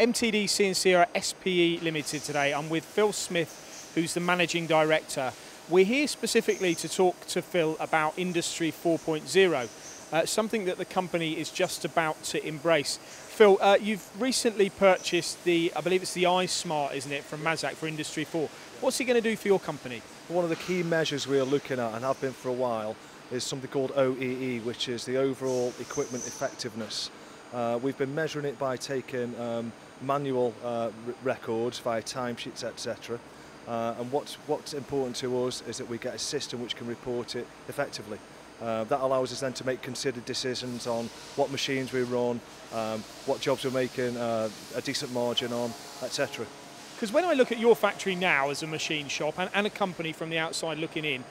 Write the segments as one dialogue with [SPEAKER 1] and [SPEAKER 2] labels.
[SPEAKER 1] MTD CNC are SPE Limited today. I'm with Phil Smith, who's the managing director. We're here specifically to talk to Phil about Industry 4.0, uh, something that the company is just about to embrace. Phil, uh, you've recently purchased the, I believe it's the iSmart, isn't it, from Mazak for Industry 4. What's it going to do for your company?
[SPEAKER 2] One of the key measures we are looking at and have been for a while is something called OEE, which is the overall equipment effectiveness. Uh, we've been measuring it by taking um, manual uh, records via timesheets, etc. Uh, and what's, what's important to us is that we get a system which can report it effectively. Uh, that allows us then to make considered decisions on what machines we run, um, what jobs we're making uh, a decent margin on, etc.
[SPEAKER 1] Because when I look at your factory now as a machine shop and, and a company from the outside looking in,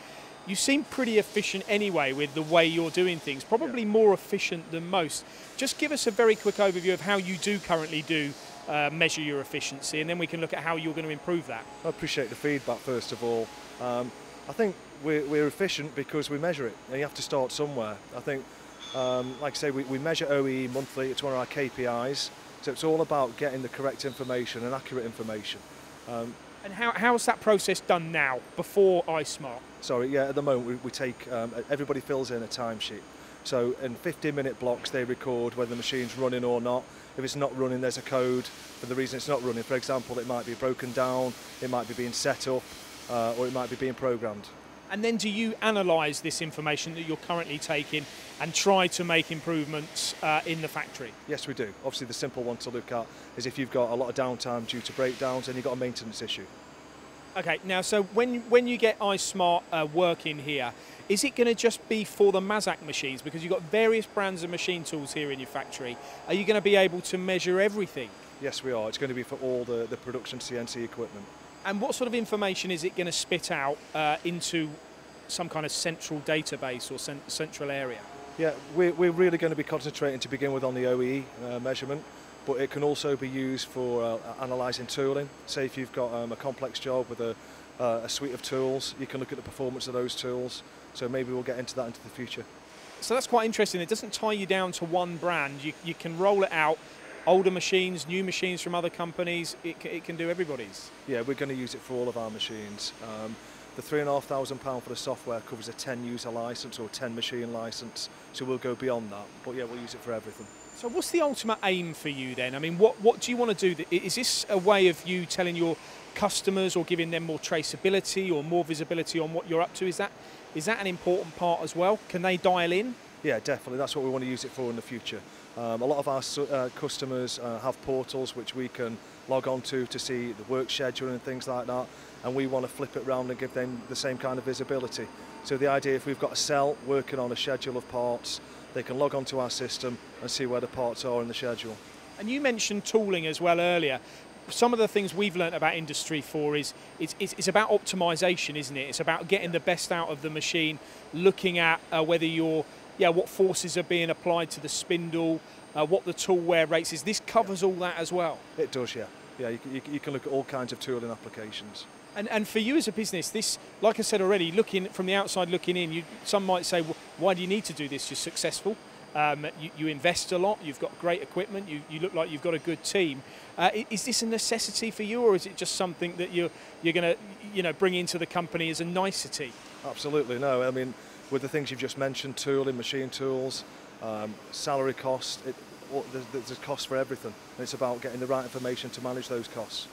[SPEAKER 1] you seem pretty efficient anyway with the way you're doing things, probably yeah. more efficient than most. Just give us a very quick overview of how you do currently do uh, measure your efficiency, and then we can look at how you're going to improve that.
[SPEAKER 2] I appreciate the feedback, first of all. Um, I think we're, we're, efficient because we measure it, and you have to start somewhere. I think, um, like I say, we, we measure OEE monthly, it's one of our KPIs, so it's all about getting the correct information and accurate information.
[SPEAKER 1] Um, and how, how's that process done now, before iSmart?
[SPEAKER 2] Sorry, yeah, at the moment we, we take, um, everybody fills in a timesheet. So in 15 minute blocks they record whether the machine's running or not. If it's not running there's a code for the reason it's not running. For example it might be broken down, it might be being set up uh, or it might be being programmed.
[SPEAKER 1] And then do you analyse this information that you're currently taking and try to make improvements uh, in the factory?
[SPEAKER 2] Yes, we do. Obviously, the simple one to look at is if you've got a lot of downtime due to breakdowns and you've got a maintenance issue.
[SPEAKER 1] Okay, now so when when you get iSmart uh, working here, is it going to just be for the Mazak machines because you've got various brands of machine tools here in your factory? Are you going to be able to measure everything?
[SPEAKER 2] Yes, we are. It's going to be for all the, the production CNC equipment.
[SPEAKER 1] And what sort of information is it going to spit out uh, into some kind of central database or cent central area?
[SPEAKER 2] Yeah, we're, we're really going to be concentrating to begin with on the OEE uh, measurement but it can also be used for uh, analysing tooling. Say if you've got um, a complex job with a, uh, a suite of tools, you can look at the performance of those tools. So maybe we'll get into that into the future.
[SPEAKER 1] So that's quite interesting. It doesn't tie you down to one brand. You, you can roll it out, older machines, new machines from other companies. It, it can do everybody's.
[SPEAKER 2] Yeah, we're going to use it for all of our machines. Um, the £3,500 for the software covers a 10 user license or 10 machine license, so we'll go beyond that. But yeah, we'll use it for everything.
[SPEAKER 1] So what's the ultimate aim for you then? I mean, what, what do you want to do? Is this a way of you telling your customers or giving them more traceability or more visibility on what you're up to? Is that, is that an important part as well? Can they dial in?
[SPEAKER 2] Yeah, definitely. That's what we want to use it for in the future. Um, a lot of our uh, customers uh, have portals which we can log on to to see the work schedule and things like that and we want to flip it around and give them the same kind of visibility. So the idea if we've got a cell working on a schedule of parts, they can log onto our system and see where the parts are in the schedule.
[SPEAKER 1] And you mentioned tooling as well earlier. Some of the things we've learned about Industry 4 is it's, it's, it's about optimization, isn't it? It's about getting the best out of the machine, looking at uh, whether you're, yeah, what forces are being applied to the spindle, uh, what the tool wear rates is. This covers yeah. all that as well.
[SPEAKER 2] It does, yeah. Yeah, you, you, you can look at all kinds of tooling applications.
[SPEAKER 1] And, and for you as a business, this, like I said already, looking from the outside looking in, you, some might say, well, why do you need to do this? You're successful. Um, you, you, invest a lot. You've got great equipment. You, you look like you've got a good team. Uh, is this a necessity for you, or is it just something that you're you're going to you know bring into the company as a nicety?
[SPEAKER 2] Absolutely no. I mean, with the things you've just mentioned, tooling, machine tools, um, salary costs, it, there's, there's cost for everything. And it's about getting the right information to manage those costs.